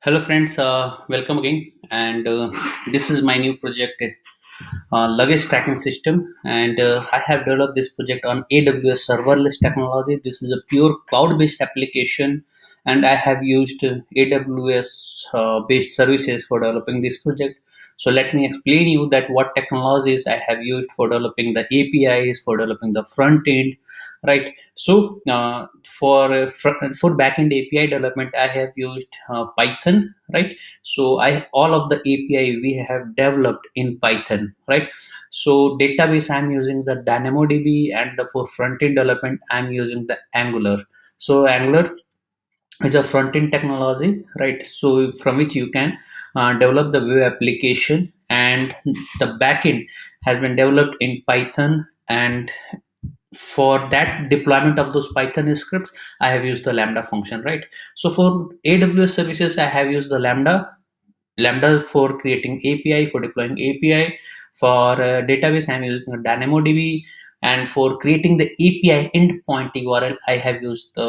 Hello, friends. Uh, welcome again. And uh, this is my new project, uh, luggage tracking system. And uh, I have developed this project on AWS serverless technology. This is a pure cloud-based application, and I have used AWS uh, based services for developing this project. So let me explain you that what technologies I have used for developing the APIs, for developing the front end, right? So uh, for uh, for backend API development, I have used uh, Python, right? So I all of the API we have developed in Python, right? So database I'm using the DynamoDB, and the, for front end development I'm using the Angular. So Angular is a front end technology, right? So from which you can uh, develop the web application, and the backend has been developed in Python. And for that deployment of those python scripts i have used the lambda function right? So for aws services i have used the lambda. Lambda for creating api for deploying api for uh, database i'm using dynamodb and for creating the api endpoint url i have used the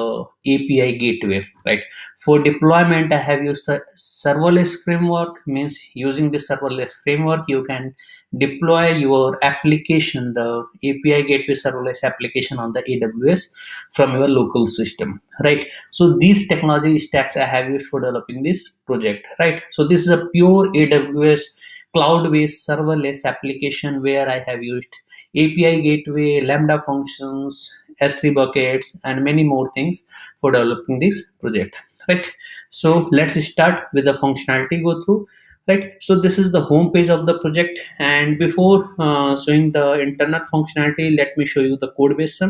api gateway right for deployment i have used the serverless framework means using the serverless framework you can deploy your application, the API Gateway Serverless application on the AWS from your local system, right? So these technology stacks I have used for developing this project, right? So this is a pure AWS cloud-based serverless application where I have used API Gateway, Lambda functions, S3 buckets, and many more things for developing this project, right? So let's start with the functionality go through right? So this is the home page of the project. And before uh, showing the internet functionality let me show you the code base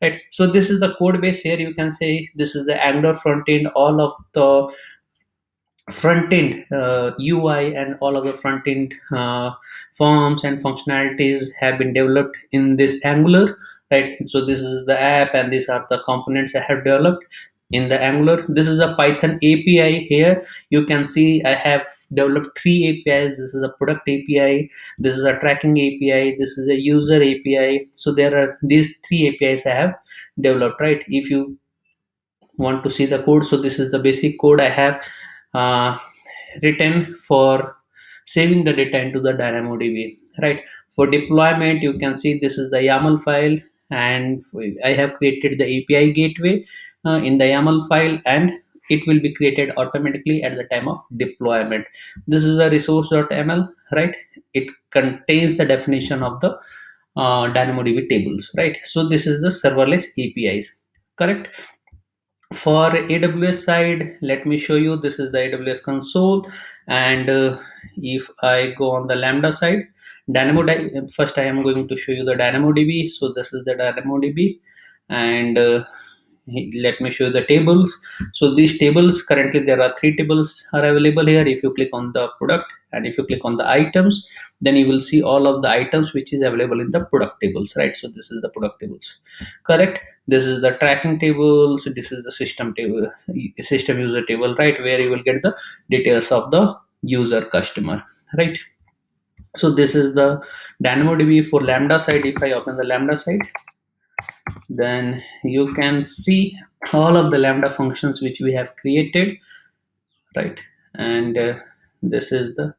right? So this is the code base here. You can say this is the angular front end all of the front end uh, ui and all of the front end uh, forms and functionalities have been developed in this angular right? So this is the app and these are the components i have developed in the angular. This is a python api here. You can see i have developed three apis this is a product api this is a tracking api this is a user api so there are these three apis i have developed right? If you want to see the code so this is the basic code i have uh, written for saving the data into the dynamodb right for deployment you can see this is the yaml file and i have created the api gateway uh, in the YAML file and it will be created automatically at the time of deployment. This is a resource.ml, right? It contains the definition of the uh, DynamoDB tables, right? So this is the serverless APIs, correct? For AWS side, let me show you. This is the AWS console, and uh, if I go on the Lambda side, Dynamo, First, I am going to show you the DynamoDB. So this is the DynamoDB, and uh, let me show you the tables so these tables currently there are three tables are available here if you click on the product and if you click on the items then you will see all of the items which is available in the product tables right? So this is the product tables correct? This is the tracking tables this is the system table system user table right? Where you will get the details of the user customer right? So this is the dynamodb for lambda side. If i open the lambda side then you can see all of the lambda functions which we have created right? And uh, this is the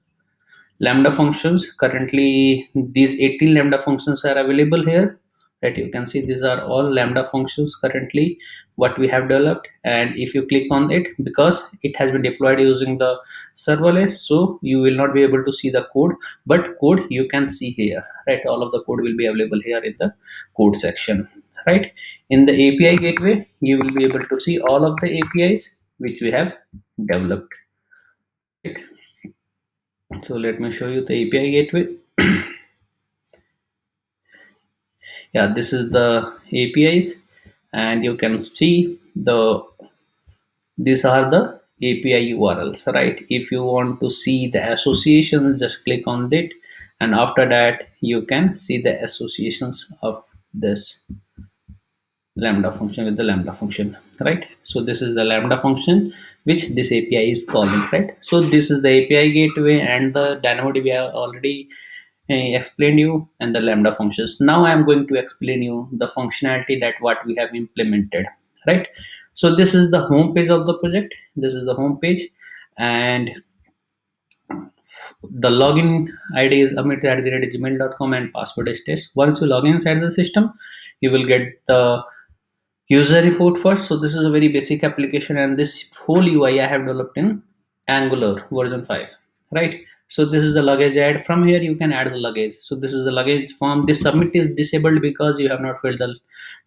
lambda functions. Currently these 18 lambda functions are available here. Right you can see these are all lambda functions currently what we have developed. And if you click on it because it has been deployed using the serverless so you will not be able to see the code. But code you can see here right? All of the code will be available here in the code section right? In the api gateway you will be able to see all of the apis which we have developed. Right? So let me show you the api gateway. Yeah this is the apis and you can see the these are the api urls right? If you want to see the associations just click on it and after that you can see the associations of this lambda function with the lambda function right? So this is the lambda function which this api is calling right? So this is the api gateway and the dynamodb i already uh, explained you and the lambda functions. Now i am going to explain you the functionality that what we have implemented right? So this is the home page of the project. This is the home page. And the login id is amit at gmail.com and password is test once you log inside the system you will get the user report first. So this is a very basic application and this whole ui i have developed in angular version 5 right? So this is the luggage add from here you can add the luggage. So this is the luggage form. This submit is disabled because you have not filled the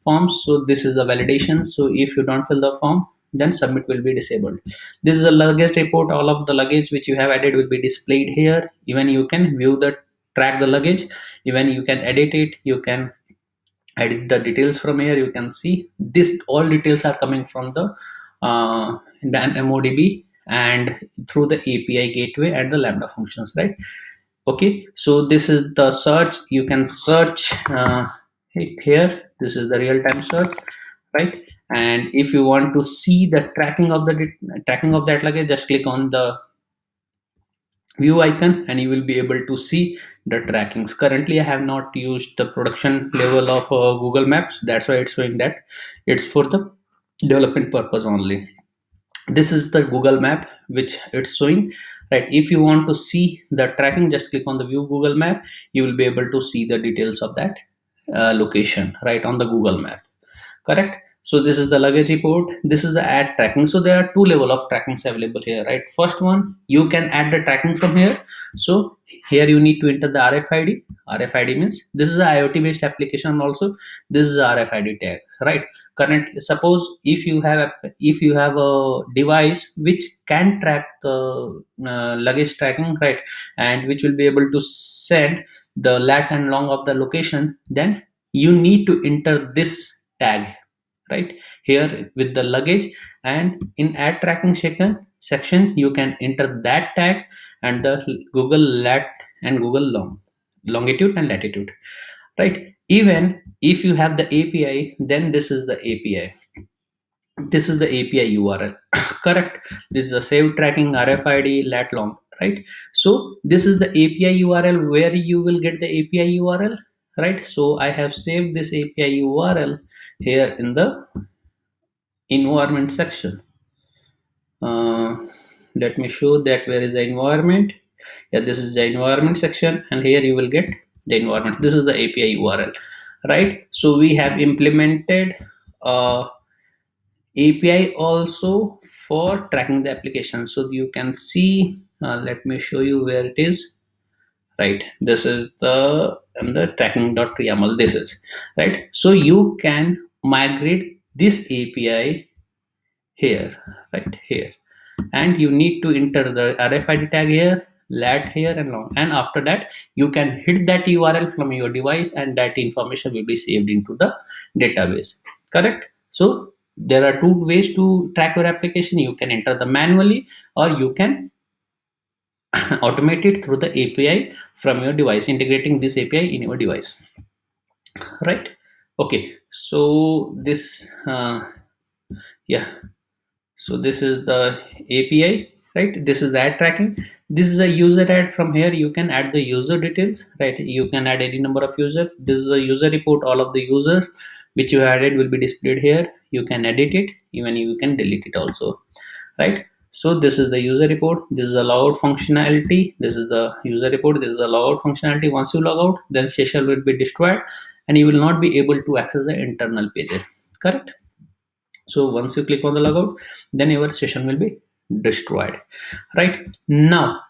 form. So this is the validation. So if you don't fill the form then submit will be disabled. This is a luggage report. All of the luggage which you have added will be displayed here. Even you can view the track the luggage. Even you can edit it. You can edit the details from here you can see this all details are coming from the uh, MongoDB and through the API gateway and the Lambda functions, right? Okay, so this is the search. You can search uh, here. This is the real-time search, right? And if you want to see the tracking of the tracking of that luggage, just click on the view icon and you will be able to see the trackings. Currently i have not used the production level of uh, google maps. That's why it's showing that it's for the development purpose only. This is the google map which it's showing. Right if you want to see the tracking just click on the view google map. You will be able to see the details of that uh, location right on the google map. Correct so this is the luggage report. This is the add tracking. So there are two level of trackings available here right? First one you can add the tracking from here. So here you need to enter the rfid rfid means this is a iot based application also. This is rfid tags right? Current suppose if you have a, if you have a device which can track the uh, luggage tracking right? And which will be able to send the lat and long of the location then you need to enter this tag right? Here with the luggage and in add tracking section section you can enter that tag and the google lat and google long longitude and latitude right? Even if you have the api then this is the api this is the api url correct. This is a save tracking rfid lat long right? So this is the api url where you will get the api url right? So i have saved this api url here in the environment section. Uh, let me show that where is the environment. Yeah this is the environment section and here you will get the environment. This is the api url right? So we have implemented uh, api also for tracking the application. So you can see uh, let me show you where it is. Right this is the and the tracking.yaml this is right? So you can migrate this api here right here. And you need to enter the RFID tag here lat here and long and after that you can hit that URL from your device and that information will be saved into the database. Correct? So there are two ways to track your application. You can enter the manually or you can automate it through the API from your device integrating this API in your device. Right okay so this uh, yeah so this is the api right? This is the ad tracking. This is a user ad from here. You can add the user details right? You can add any number of users. This is a user report. All of the users which you added will be displayed here. You can edit it. Even you can delete it also right? So this is the user report. This is a logout functionality. This is the user report. This is the logout functionality. Once you log out then session will be destroyed and you will not be able to access the internal pages. Correct? So once you click on the logout then your session will be destroyed. Right? Now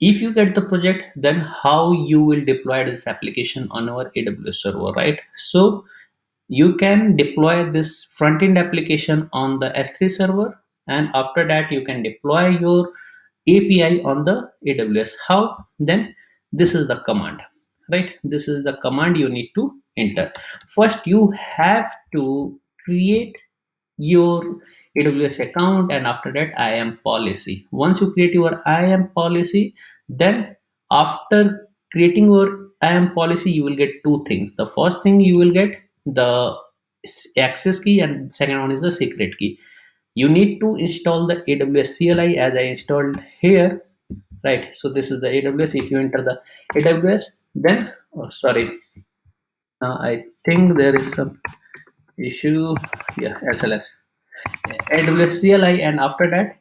if you get the project then how you will deploy this application on our aws server right? So you can deploy this front-end application on the s3 server and after that you can deploy your api on the aws how? Then this is the command. Right? This is the command you need to enter first you have to create your AWS account and after that IAM policy. Once you create your IAM policy, then after creating your IAM policy, you will get two things. The first thing you will get the access key and second one is the secret key. You need to install the AWS CLI as I installed here, right? So this is the AWS. If you enter the AWS, then oh, sorry, uh, I think there is some issue. Yeah slx aws cli and after that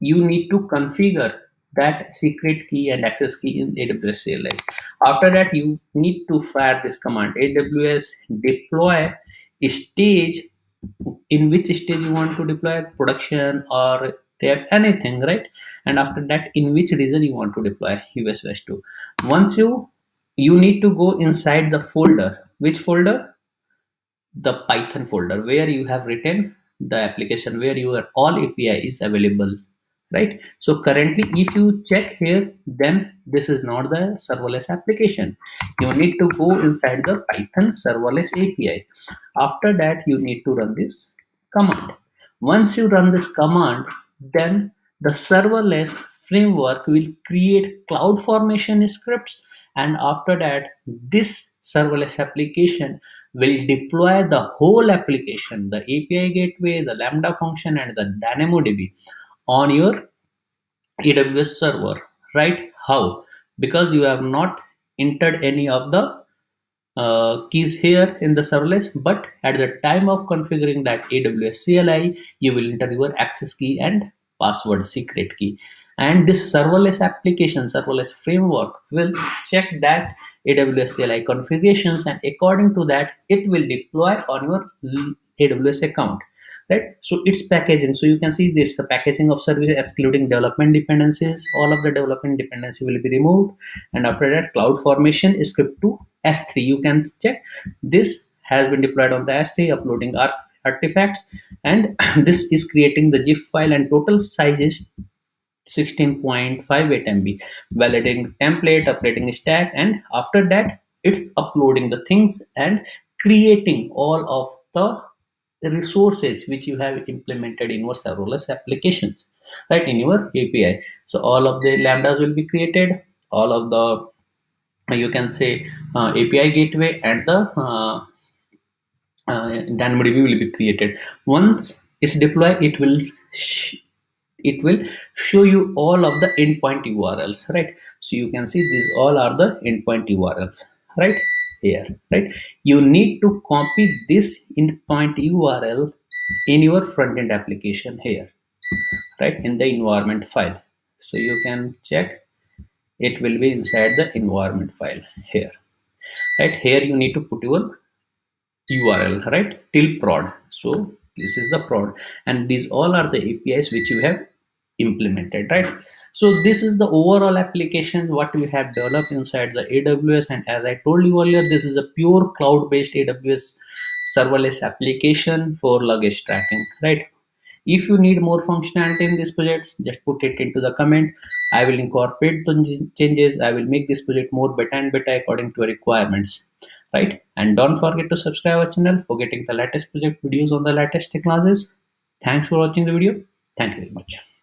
you need to configure that secret key and access key in AWS CLI. After that, you need to fire this command AWS deploy stage in which stage you want to deploy production or have anything right? And after that in which region you want to deploy us west 2 once you you need to go inside the folder. Which folder? The python folder where you have written the application where your all api is available right? So currently if you check here then this is not the serverless application. You need to go inside the python serverless api after that you need to run this command. Once you run this command then the serverless framework will create cloud formation scripts and after that this serverless application will deploy the whole application the api gateway the lambda function and the dynamodb on your aws server. Right? How? Because you have not entered any of the uh, keys here in the serverless but at the time of configuring that aws cli you will enter your access key and password secret key and this serverless application serverless framework will check that aws cli configurations and according to that it will deploy on your aws account right? So it's packaging. So you can see this the packaging of service excluding development dependencies. All of the development dependency will be removed. And after that cloud formation script to s3 you can check this has been deployed on the s3 uploading our artifacts. And this is creating the gif file and total size is 16.58 MB validating template updating stack and after that it's uploading the things and creating all of the resources which you have implemented in your serverless applications right in your api so all of the lambdas will be created all of the you can say uh, api gateway and the uh, uh, dynamodb will be created. Once it's deployed it will it will show you all of the endpoint urls right? So you can see these all are the endpoint urls right? Here right? You need to copy this endpoint url in your front end application here right? In the environment file. So you can check. It will be inside the environment file here right? Here you need to put your url right? Till prod. So this is the prod. And these all are the apis which you have implemented right? So this is the overall application what we have developed inside the aws and as i told you earlier this is a pure cloud based aws serverless application for luggage tracking right? If you need more functionality in this project just put it into the comment. I will incorporate the changes. I will make this project more better and better according to your requirements right? And don't forget to subscribe our channel for getting the latest project videos on the latest technologies. Thanks for watching the video. Thank you very much